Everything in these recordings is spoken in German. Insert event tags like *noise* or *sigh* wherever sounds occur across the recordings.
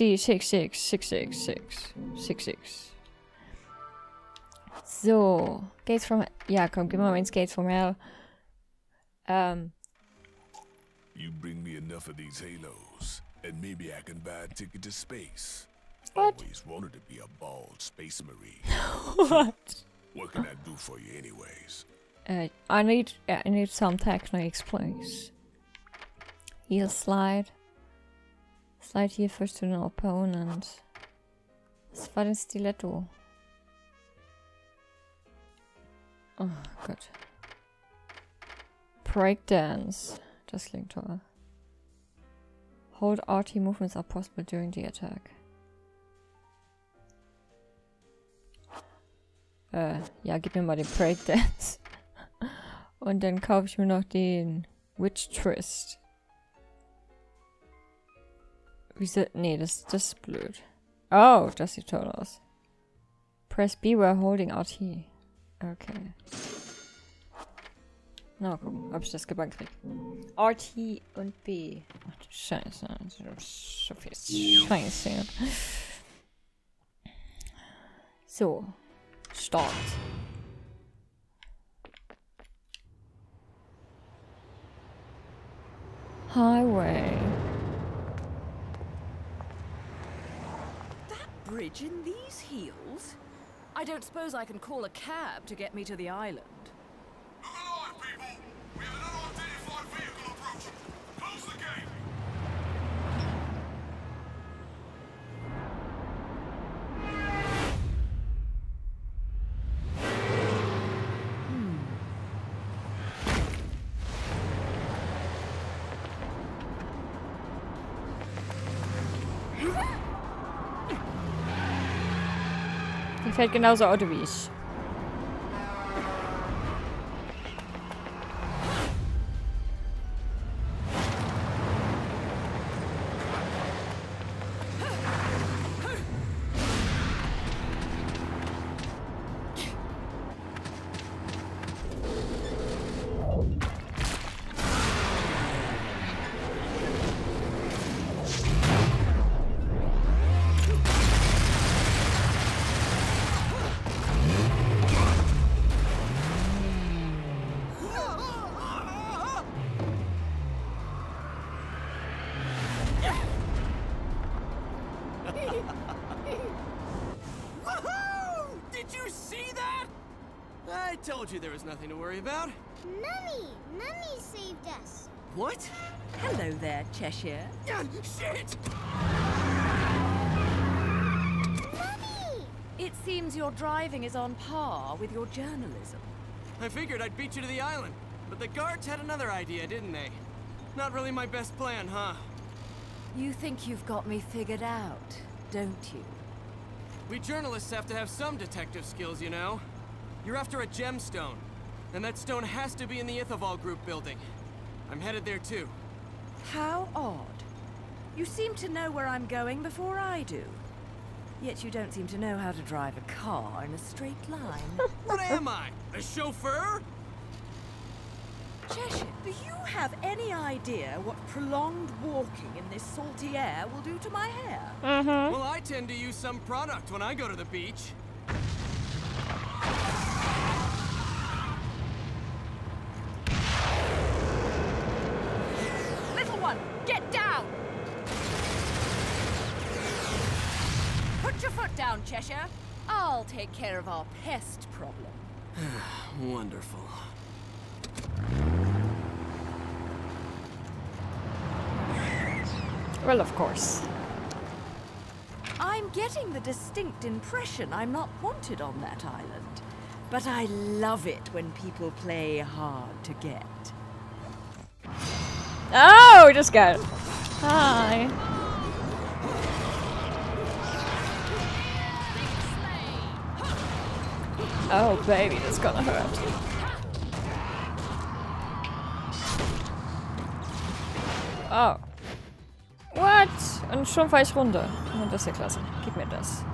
XD66666666. So, Gates from... Ja, komm, gib mal ins Gates from Hell. Ähm, You bring me enough of these halos, and maybe I can buy a ticket to space. What? Always wanted to be a bald space marine. *laughs* what? What can I do for you anyways? Uh, I need... I need some techniques, please. Heal slide. Slide here first to an opponent. Was war denn Stiletto? Oh Gott. Breakdance. Das klingt toll. Hold RT movements are possible during the attack. Äh, ja, gib mir mal den Breakdance. *laughs* Und dann kaufe ich mir noch den Witch Twist. Wieso? Nee, das, das ist blöd. Oh, das sieht toll aus. Press B while holding RT. Okay. Na, gucken, ob ich das gebannt krieg. RT und B. Ach du Scheiße. So viel Scheiße. So. Start. Highway. Bridge in these heels? I don't suppose I can call a cab to get me to the island. Fällt genauso Auto wie ich. Told you there was nothing to worry about. Mummy! Mummy saved us! What? Hello there, Cheshire. Ah, shit! Mummy! It seems your driving is on par with your journalism. I figured I'd beat you to the island, but the guards had another idea, didn't they? Not really my best plan, huh? You think you've got me figured out, don't you? We journalists have to have some detective skills, you know. You're after a gemstone, and that stone has to be in the Ithaval Group building. I'm headed there too. How odd. You seem to know where I'm going before I do. Yet you don't seem to know how to drive a car in a straight line. *laughs* What am I? A chauffeur? Cheshire, do you have any idea what prolonged walking in this salty air will do to my hair? Mm-hmm. Well, I tend to use some product when I go to the beach. Our pest problem. *sighs* Wonderful. Well, of course. I'm getting the distinct impression I'm not wanted on that island. But I love it when people play hard to get. Oh, just got it. Hi. Oh, baby, that's gonna hurt. Oh. What? Und schon fahre ich runter. Oh, das ist ja klasse. Gib mir das.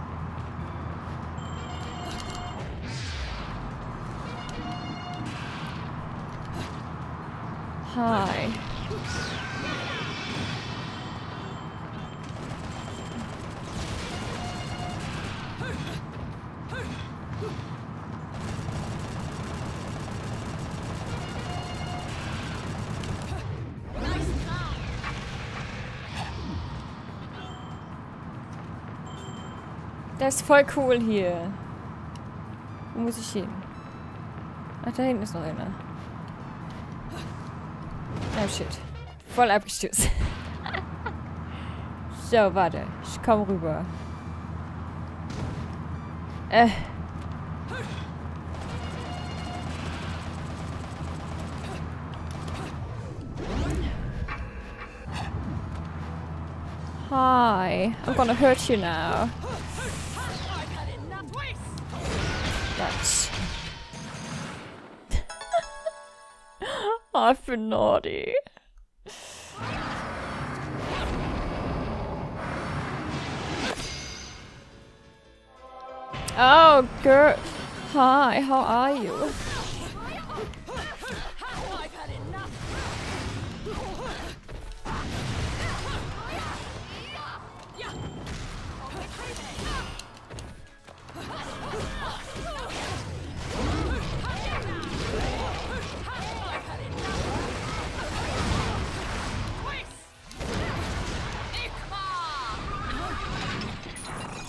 Hi. Voll cool hier. Wo muss ich hin? Ach, da hinten ist noch einer. Oh shit. Voll abgestürzt. *laughs* so, warte. Ich komm rüber. Äh. Hi. I'm gonna hurt you now. That's. *laughs* I've been naughty. Oh, girl. Hi, how are you?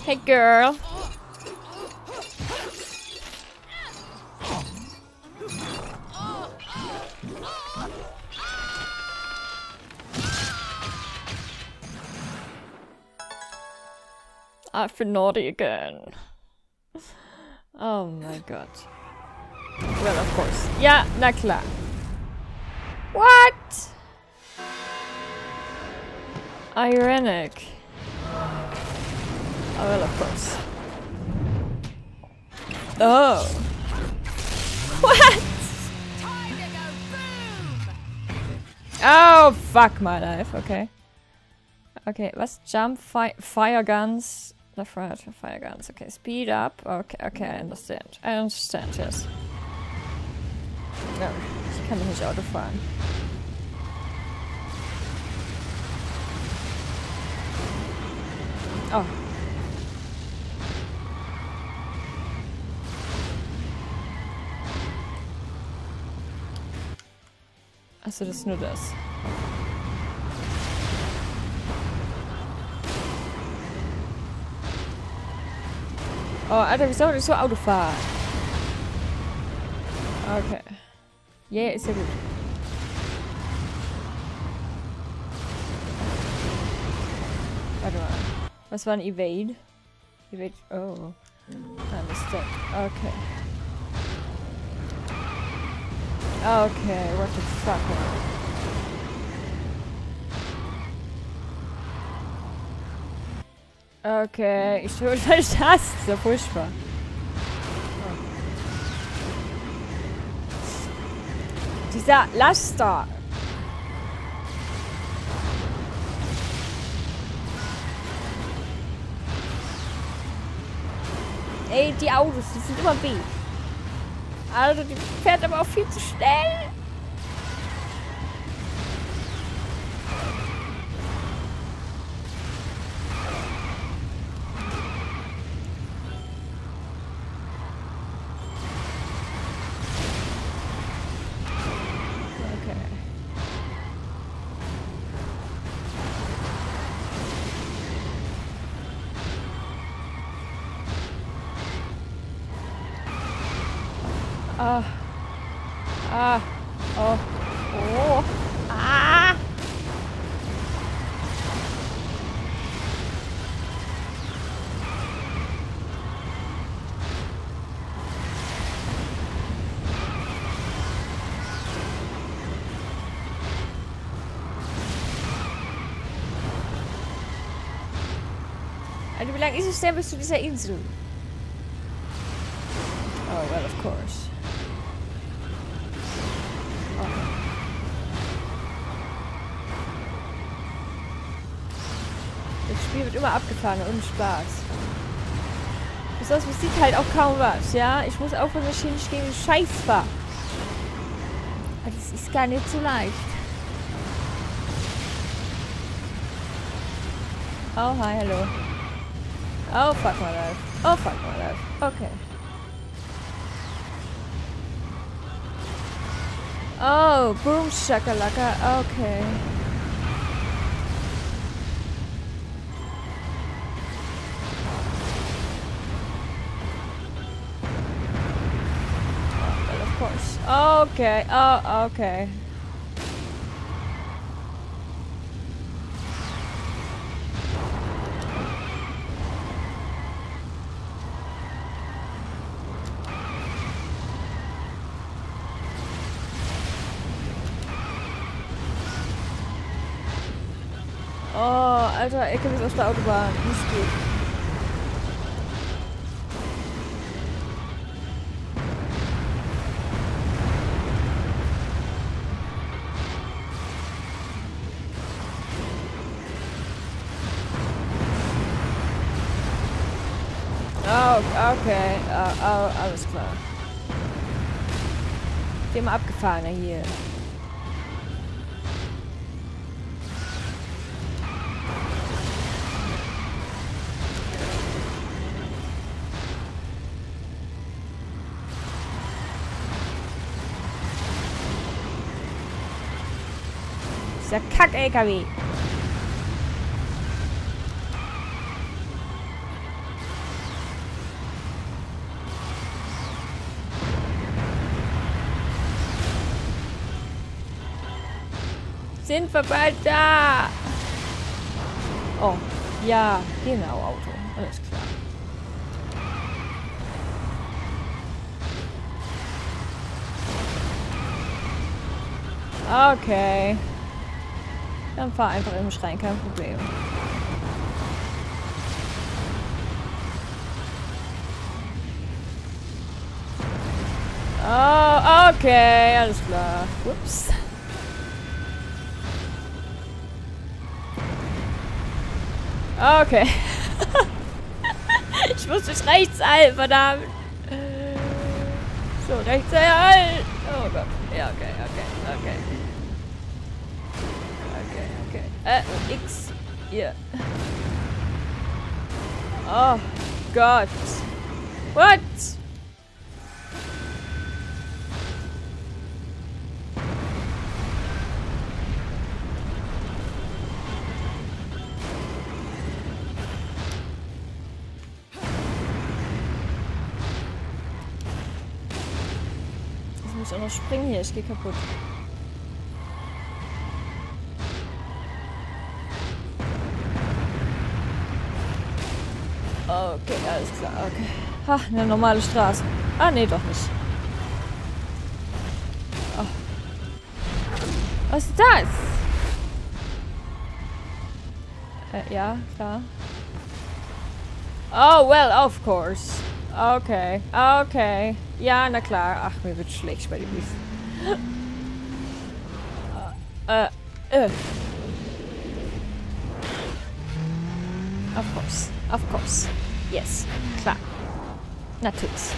Hey, girl. I've been naughty again. Oh my god. Well, of course. Ja, na. What? Ironic. Oh, well, of course. Oh. What? Oh, fuck my life. Okay. Okay, was? Jump, fi fire guns. Left, right, fire guns. Okay, speed up. Okay, okay, I understand. I understand, yes. No, ich kann nicht Auto fahren. Oh. Achso, das ist nur das. Oh, Alter, wie soll ich so Auto fahren? Okay. Yeah, ist ja gut. Warte mal. Was war ein Evade? Evade. Oh. Ah, Mistake. Okay. Okay, what the fuck? Okay, ich das. Das ist ja furchtbar. Dieser Laster. Ey, die Autos, die sind immer weg. Also, die fährt aber auch viel zu schnell. Ah. Ah. Oh. Oh. Ah. Also wie lange ist es denn bis zu dieser Insel? Oh, well, of course. Spiel wird immer abgefahren und Spaß. Besonders sieht halt auch kaum was, ja? Ich muss ich hier nicht gegen den Scheiß. Aber das ist gar nicht so leicht. Oh, hi, hallo. Oh, fuck my life. Oh, fuck my life. Okay. Oh, boom shakalaka. Okay. Okay, oh, okay. Oh, Alter, LKWs auf der Autobahn. Nicht gut. Oh, alles klar. Mal abgefahrener hier. Dieser Kack-LKW. Sind wir bald da? Oh, ja, genau, Auto. Alles klar. Okay. Dann fahr einfach im Schrein, kein Problem. Oh, okay, alles klar. Ups. Okay. *laughs* ich muss durch rechts halten, verdammt. So, rechts halten. Oh Gott. Ja, okay, okay, okay. Okay, okay. Äh, X. Hier. Oh Gott. What? Auch noch springen hier, ich gehe kaputt. Okay, alles klar, okay. Ha, eine normale Straße. Ah, nee, doch nicht. Oh. Was ist das? Äh, ja, klar. Oh, well, of course. Okay, okay. Ja, na klar. Ach, mir wird schlecht bei dem Brief. äh, äh. Of course. Of course. Yes. Klar. Natürlich.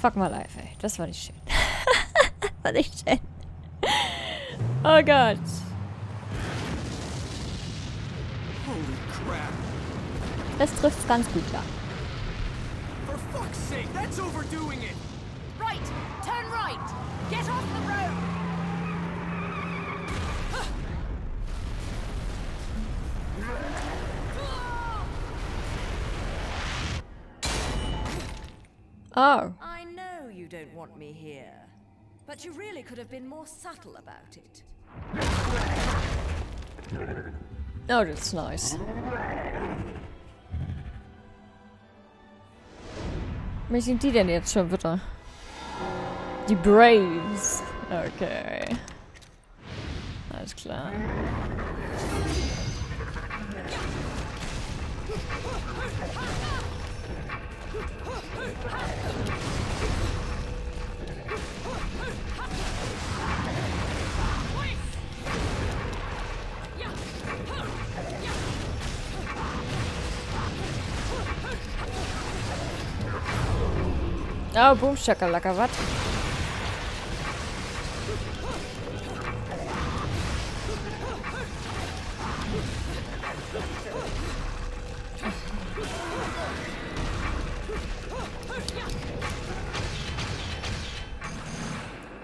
Fuck my life, ey. Das war nicht schön. *laughs* war nicht schön. Oh Gott. Holy crap. Das trifft's ganz gut, ja. For fuck's sake, that's overdoing it! Right! Turn right! Get off the road! Oh. I know you don't want me here, but you really could have been more subtle about it. Oh, that's nice. Wer sind die denn jetzt schon wieder? Die Braves. Okay. Alles klar. Oh, boom, shakalaka, wat?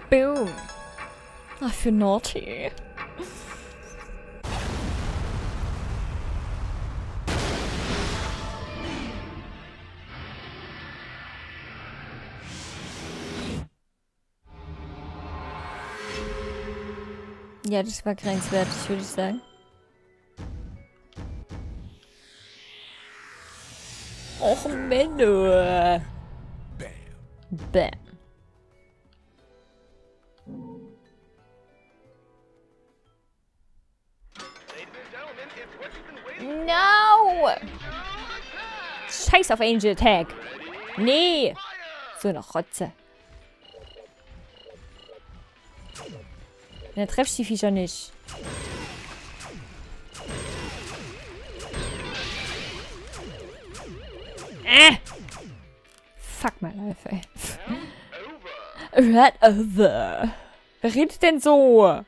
Boom. Oh, Ach, für naughty. Ja, das war grenzwertig, würde ich sagen. Och, Menno. Bam. Bam. No! Scheiß auf Angel Tag. Nee. So eine Rotze. Dann trefft die Viecher nicht. Äh. Fuck my life, ey. Red over. Wer redet denn so?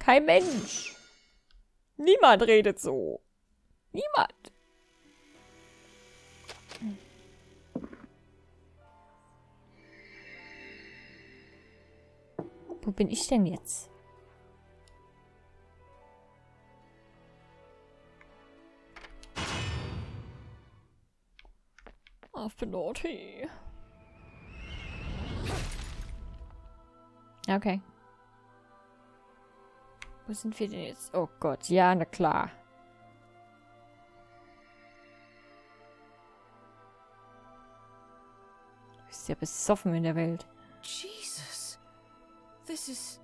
Kein Mensch. Niemand redet so. Niemand. Wo bin ich denn jetzt? I've been naughty. Okay. Wo sind wir denn jetzt? Oh Gott, ja, na klar. Du bist ja besoffen in der Welt. Jesus. This is.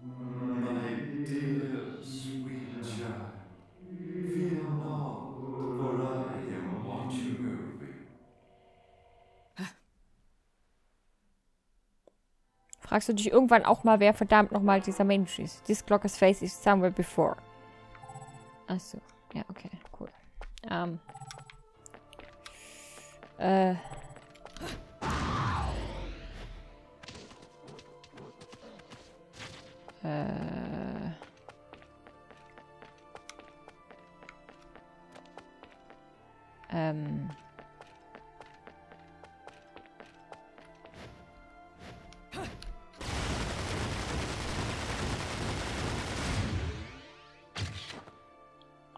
Fragst du dich irgendwann auch mal, wer verdammt nochmal dieser Mensch ist? This clock's face is somewhere before. Achso. Ja, okay, cool. Ähm. Äh. Äh. Ähm.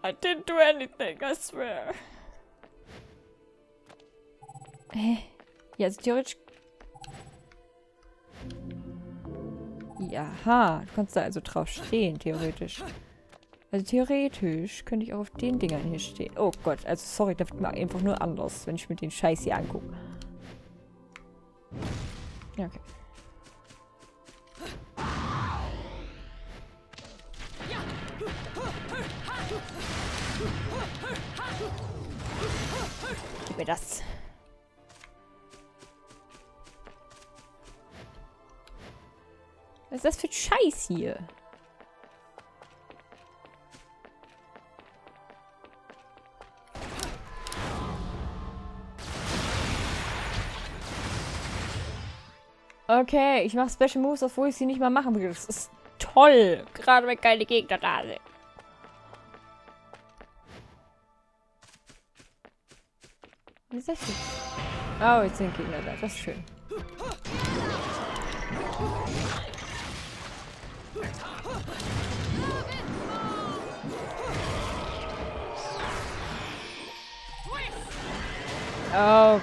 I didn't do anything, I swear. Eh, Hä? Ja, Jaha, du kannst da also drauf stehen, theoretisch. Also theoretisch könnte ich auch auf den Dingern hier stehen. Oh Gott, also sorry, da wird einfach nur anders, wenn ich mir den Scheiß hier angucke. Ja, okay. Gib mir das. Was ist das für Scheiß hier? Okay, ich mache Special Moves, obwohl ich sie nicht mal machen will. Das ist toll. Gerade wenn keine Gegner da sind. Was ist das denn? Oh, jetzt sind Gegner da. Das ist schön. Okay,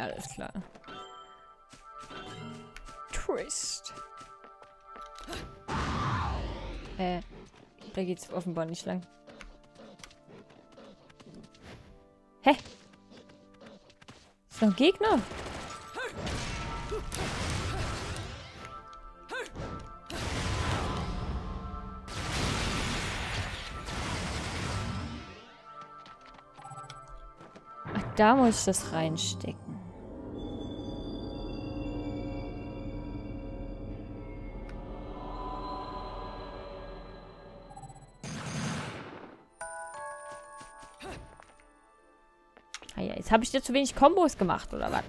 alles klar. Twist. Äh, da geht's offenbar nicht lang. Hä? Ist noch ein Gegner? Da muss ich das reinstecken. Ah ja, jetzt habe ich dir zu wenig Kombos gemacht, oder was?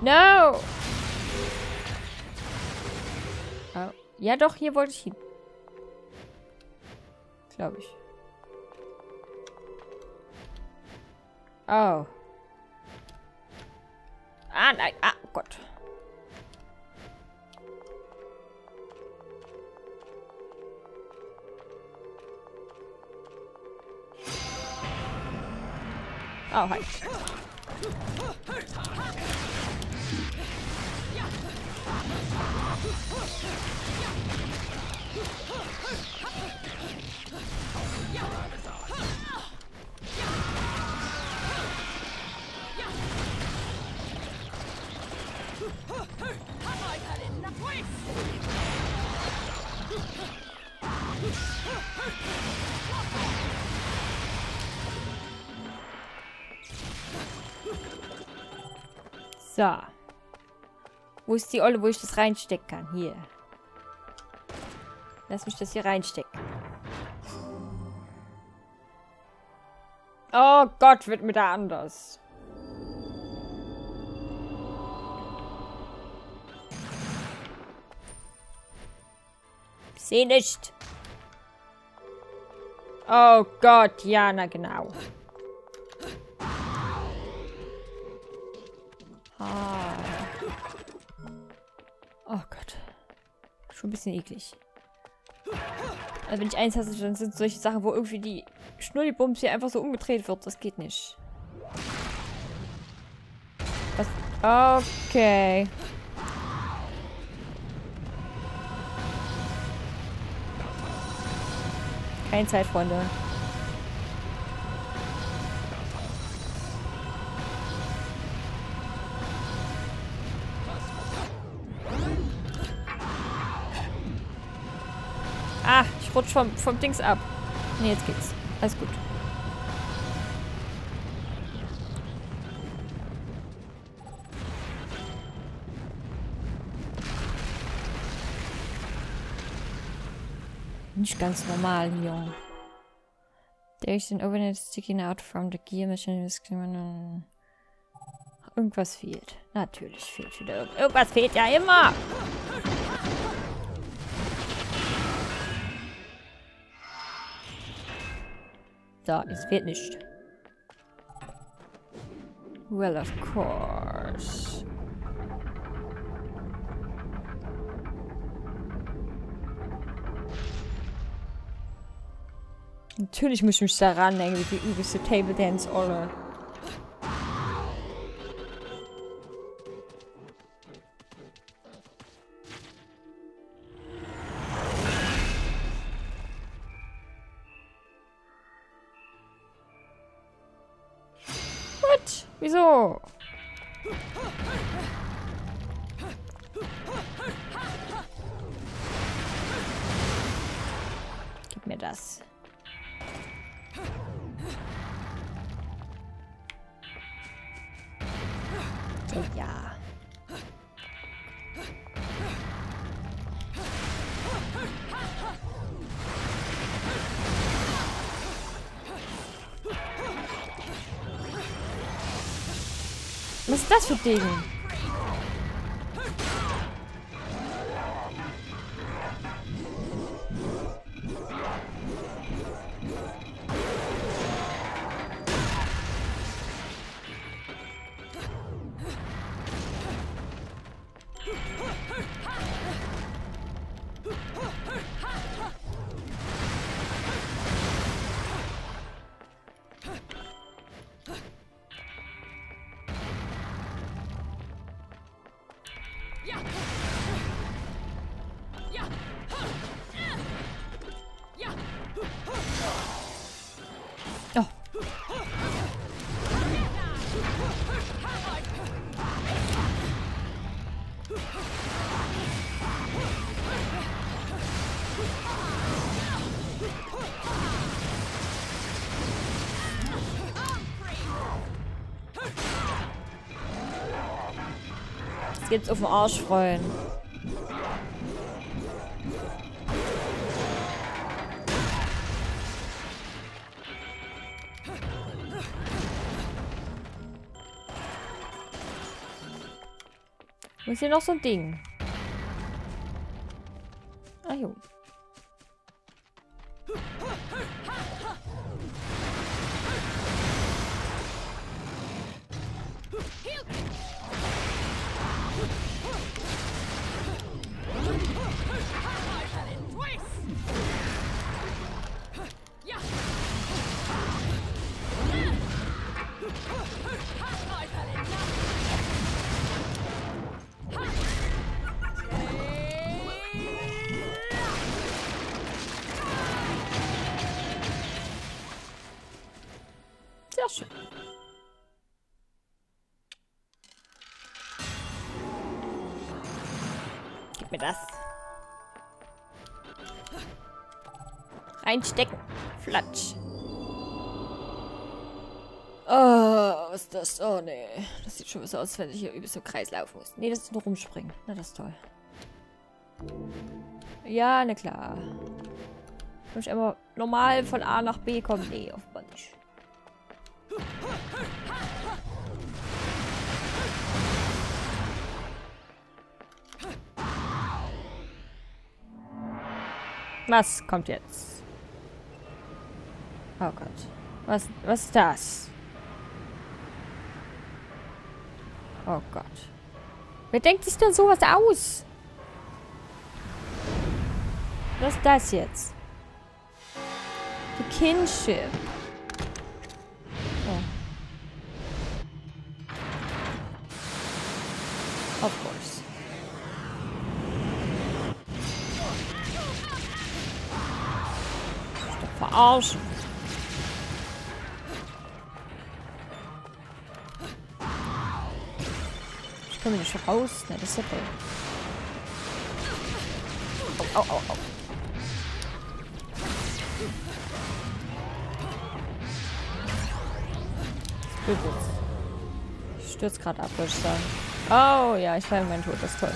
No! Oh. Ja doch, hier wollte ich hin. Glaube ich. Oh. Ah, nein. Ah, Gott. Oh, hi. So. Wo ist die Olle, wo ich das reinstecken kann? Hier. Lass mich das hier reinstecken. Oh Gott, wird mir da anders. Seh nicht. Oh Gott, ja, na genau. Ah. Oh Gott. Schon ein bisschen eklig. Also wenn ich eins hasse, dann sind solche Sachen, wo irgendwie die Schnullibums hier einfach so umgedreht wird. Das geht nicht. Was? Okay. Keine Zeit, Freunde. Ich rutsch vom, vom Dings ab. Ne, jetzt geht's. Alles gut. Nicht ganz normal hier. There is an overnet sticking out from the gear machine. Irgendwas fehlt. Natürlich fehlt wieder irgend irgendwas. fehlt ja immer. Da, es fehlt nicht. Well, of course. Natürlich muss ich mich da ranhängen, wie die übelste Table Dance Olle. What? Was ist Jetzt auf den Arsch freuen. Wo ist hier noch so ein Ding? Reinstecken. Flatsch. Oh, was ist das? Oh, nee. Das sieht schon so aus, wenn ich hier über so Kreis laufen muss. Nee, das ist nur rumspringen. Na, das ist toll. Ja, na klar. Kann ich immer normal von A nach B kommen? Nee, offenbar nicht. Was kommt jetzt? Oh Gott. Was, was ist das? Oh Gott. Wer denkt sich denn sowas aus? Was ist das jetzt? The Kinship. Oh. Of course. Ist komme nicht raus. Ne, das ist ja toll. Au, au, au, au. Ich stürze gerade ab, würde ich sagen. Oh ja, ich war im tot. Das ist toll.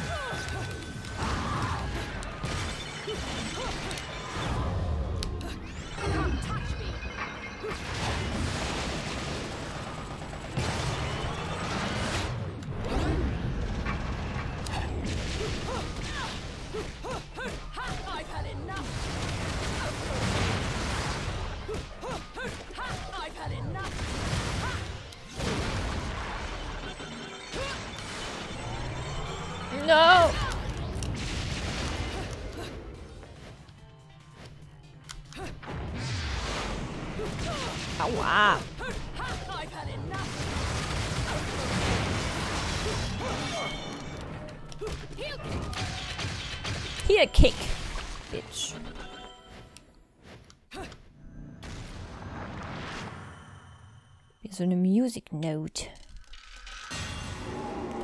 So eine Music Note.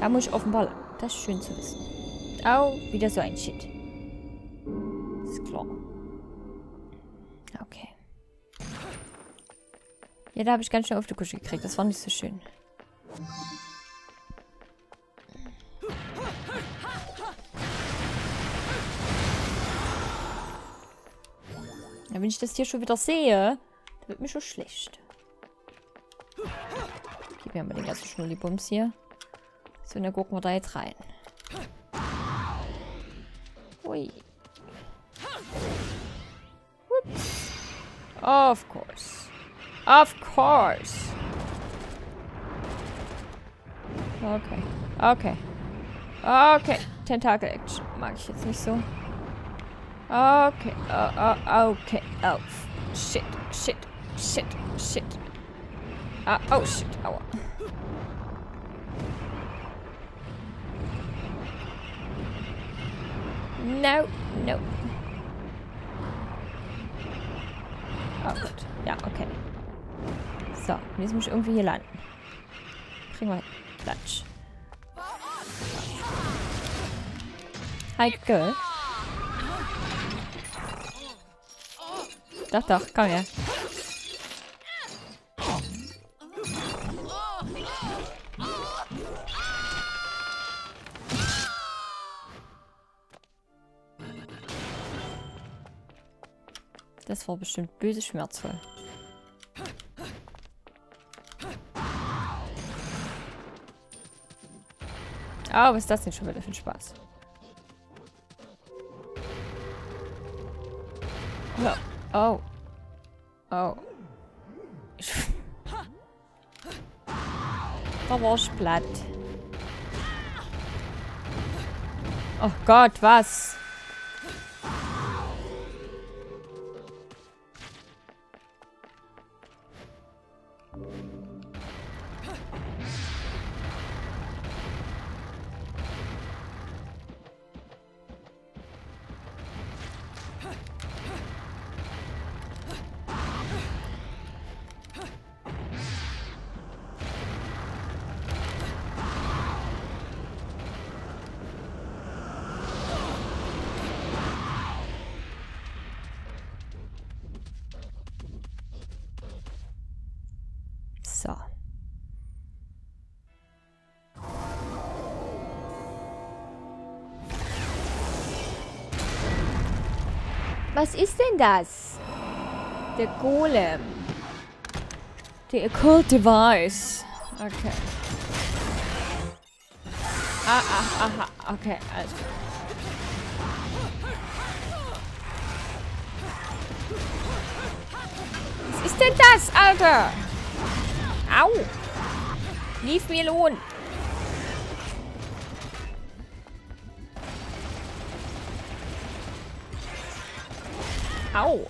Da muss ich offenbar. Das ist schön zu wissen. Au, wieder so ein Shit. Ist klar. Okay. Ja, da habe ich ganz schön auf die Kusche gekriegt. Das war nicht so schön. Ja, wenn ich das hier schon wieder sehe, wird mir schon schlecht. Gib mir mal den ganzen Schnullibums hier. So, dann gucken wir da jetzt rein. Ui. Ups. Of course. Of course. Okay. Okay. Okay. Tentakel Action. Mag ich jetzt nicht so. Okay. Oh, oh, okay. Oh. Shit. Shit. Shit. Shit. Ah, oh shit. Aua. No, no. Oh gut. Ja, okay. So, jetzt muss ich irgendwie hier landen. Kriegen wir. Klatsch. Hi, Girl. Doch, doch, komm her. Das war bestimmt böse schmerzvoll. Oh, was ist das denn schon wieder für ein Spaß? Oh. Oh. *laughs* Oh. Da war ich platt. Oh Gott, was? So. Was ist denn das? Der Golem. Der Occult Device. Okay. Ah, ah, aha. Okay, also. Was ist denn das, Alter? Au. Leave me alone. Au,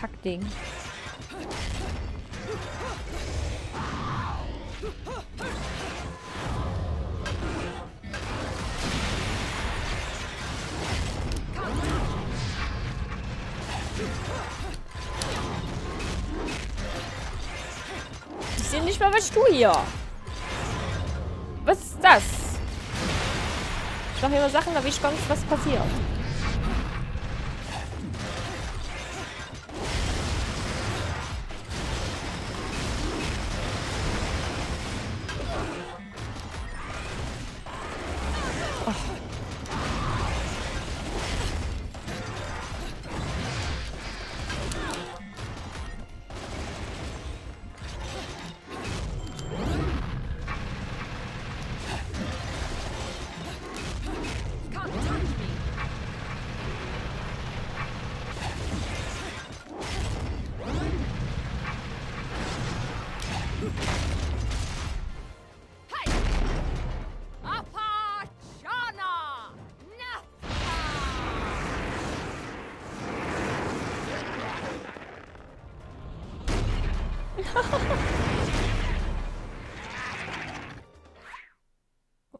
Kackding. Ich sehe nicht mal, was du hier. Was ist das? Ich mache immer Sachen, aber ich nicht, was passiert.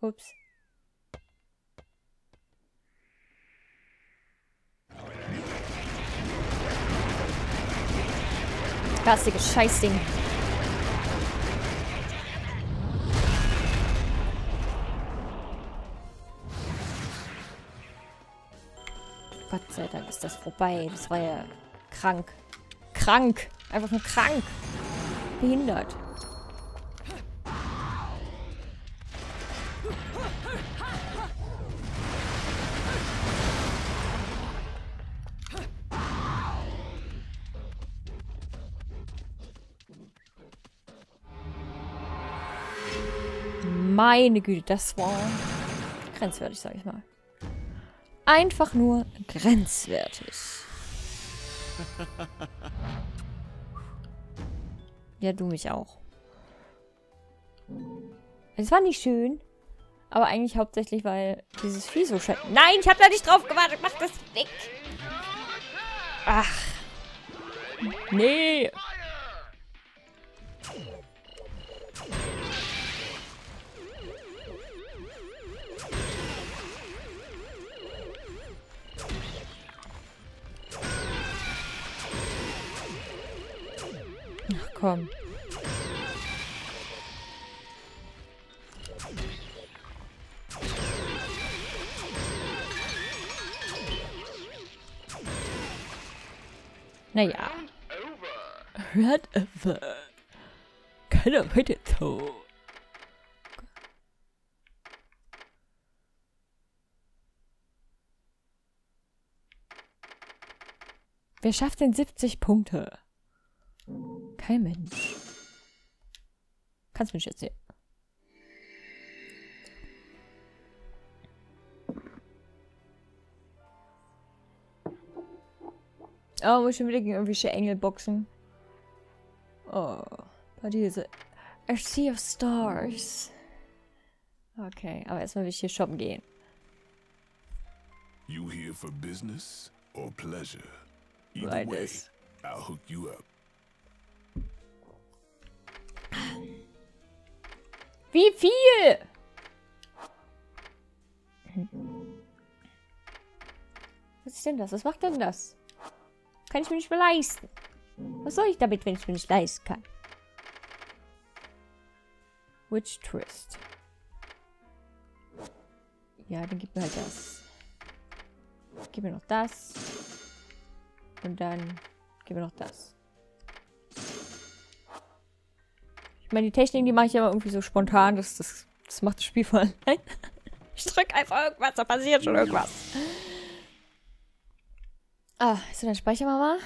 Ups. Garstiges Scheißding. Gott sei Dank ist das vorbei. Das war ja krank. Krank. Einfach nur krank. Behindert. Meine Güte, das war grenzwertig, sag ich mal. Einfach nur grenzwertig. *laughs* Ja, du mich auch. Es war nicht schön. Aber eigentlich hauptsächlich, weil dieses Vieh so scheiße... Nein, ich hab da nicht drauf gewartet. Mach das weg. Ach. Nee. Komm. Naja. Hört over. Keiner heute so. Wer schafft denn 70 Punkte? Kein Mensch. Kannst mich erzählen. Oh, muss schon wieder gegen irgendwelche Engel boxen. Oh, bei diese A Sea of Stars. Okay, aber erstmal will ich hier shoppen gehen. You here for business or pleasure? Either Right, way. I'll hook you up. Wie viel? Was ist denn das? Was macht denn das? Kann ich mir nicht mehr leisten. Was soll ich damit, wenn ich mir nicht leisten kann? Witch Twist. Ja, dann gib mir halt das. Gib mir noch das. Und dann gib mir noch das. Ich meine, die Technik, die mache ich aber irgendwie so spontan. Das, das, das macht das Spiel voll. *laughs* ich drücke einfach irgendwas, da passiert schon irgendwas. Ah, dann speichern wir mal.